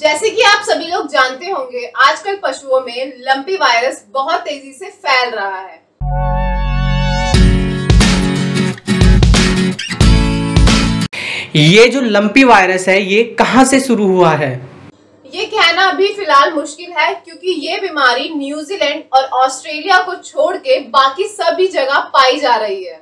जैसे कि आप सभी लोग जानते होंगे आजकल पशुओं में लंपी वायरस बहुत तेज़ी से फैल रहा है। ये जो लंपी वायरस है ये कहाँ से शुरू हुआ है? ये कहना अभी फ़िलहाल मुश्किल है क्योंकि ये बीमारी न्यूजीलैंड और ऑस्ट्रेलिया को छोड़ के बाकी सभी जगह पाई जा रही है।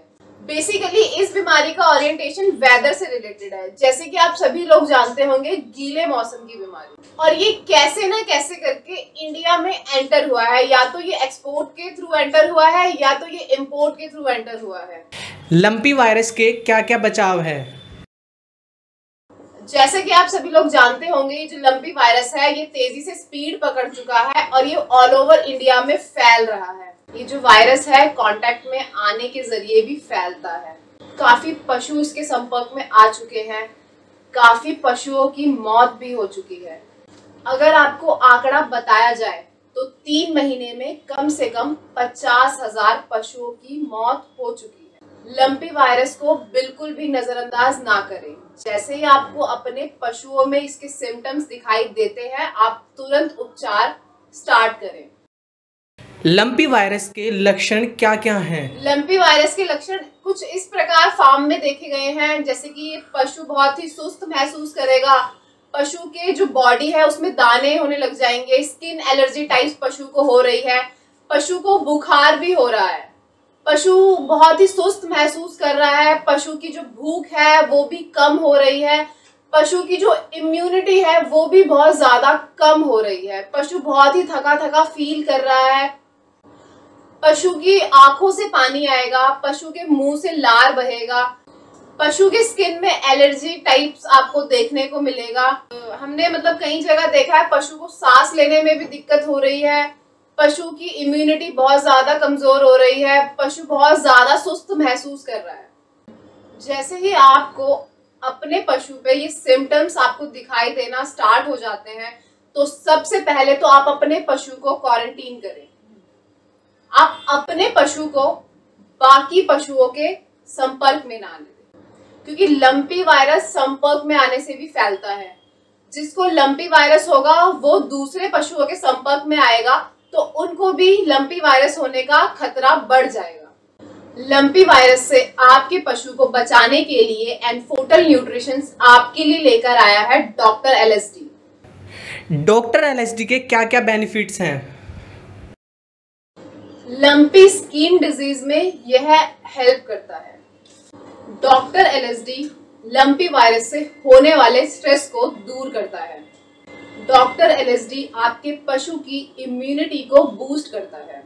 बेसिकली इस बीमारी का ओरिएंटेशन वेदर से रिलेटेड है। जैसे कि आप सभी लोग जानते होंगे गीले मौसम की बीमारी। और ये कैसे ना कैसे करके इंडिया में एंटर हुआ है। या तो ये एक्सपोर्ट के थ्रू एंटर हुआ है, या तो ये इम्पोर्ट के थ्रू एंटर हुआ है। लंपी वायरस के क्या क्या बचाव है? जैसे कि आप सभी लोग जानते होंगे, ये जो लंपी वायरस है, ये तेज़ी से स्पीड पकड़ चुका है और ये ऑल ओवर इंडिया में फैल रहा है। ये जो वायरस है कांटेक्ट में आने के ज़रिए भी फैलता है। काफ़ी पशु इसके संपर्क में आ चुके हैं। काफ़ी पशुओं की मौत भी हो चुकी है। अगर आपको आंकड़ा बताया जाए तो तीन महीने में कम से कम पचास हज़ार पशुओं की मौत हो चुकी है। लंपी वायरस को बिल्कुल भी नजरअंदाज ना करें। जैसे ही आपको अपने पशुओं में इसके सिम्टम्स दिखाई देते हैं आप तुरंत उपचार स्टार्ट करें। लंपी वायरस के लक्षण क्या क्या हैं? लंपी वायरस के लक्षण कुछ इस प्रकार फार्म में देखे गए हैं जैसे कि पशु बहुत ही सुस्त महसूस करेगा। पशु के जो बॉडी है उसमें दाने होने लग जाएँगे स्किन एलर्जी टाइप पशु को हो रही है। पशु को बुखार भी हो रहा है। पशु बहुत ही सुस्त महसूस कर रहा है, पशु की जो भूख है वो भी कम हो रही है, पशु की जो इम्यूनिटी है वो भी बहुत ज़्यादा कम हो रही है, पशु बहुत ही थका थका फील कर रहा है। पशु की आँखों से पानी आएगा, पशु के मुँह से लार बहेगा, पशु के स्किन में एलर्जी टाइप्स आपको देखने को मिलेगा। हमने मतलब कई जगह देखा है, पशु को सांस लेने में भी दिक्कत हो रही है। पशु की इम्यूनिटी बहुत ज़्यादा कमज़ोर हो रही है, पशु बहुत ज़्यादा सुस्त महसूस कर रहा है। जैसे ही आपको अपने पशु पे ये सिम्टम्स आपको दिखाई देना स्टार्ट हो जाते हैं तो सबसे पहले तो आप अपने पशु को क्वारंटीन करें। आप अपने पशु को बाकी पशुओं के संपर्क में ना लें, क्योंकि लंपी वायरस संपर्क में आने से भी फैलता है। जिसको लंपी वायरस होगा, वो दूसरे पशुओं के संपर्क में आएगा तो उनको भी लंपी वायरस होने का खतरा बढ़ जाएगा। लंपी वायरस से आपके पशु को बचाने के लिए एनफोटल न्यूट्रिशन आपके लिए लेकर आया है डॉक्टर एलएसडी डॉक्टर एलएसडी के क्या क्या बेनिफिट्स हैं? लंपी स्किन डिज़ीज़ में यह हेल्प करता है। डॉक्टर एलएसडी लंपी वायरस से होने वाले स्ट्रेस को दूर करता है। डॉक्टर एलएसडी आपके पशु की इम्यूनिटी को बूस्ट करता है।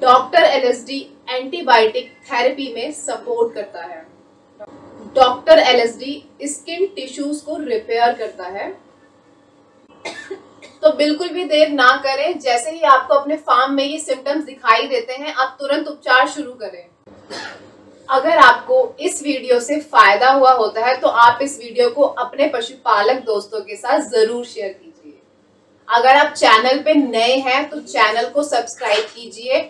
डॉक्टर एलएसडी एंटीबायोटिक थेरेपी में सपोर्ट करता है। डॉक्टर एलएसडी स्किन टिश्यूज को रिपेयर करता है। तो बिल्कुल भी देर ना करें, जैसे ही आपको अपने फार्म में ये सिम्टम्स दिखाई देते हैं, आप तुरंत उपचार शुरू करें। अगर आपको इस वीडियो से फ़ायदा हुआ होता है तो आप इस वीडियो को अपने पशुपालक दोस्तों के साथ ज़रूर शेयर कीजिए। अगर आप चैनल पे नए हैं तो चैनल को सब्सक्राइब कीजिए।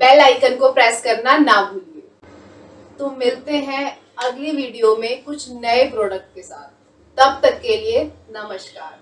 बेल आइकन को प्रेस करना ना भूलिए। तो मिलते हैं अगली वीडियो में कुछ नए प्रोडक्ट के साथ। तब तक के लिए नमस्कार।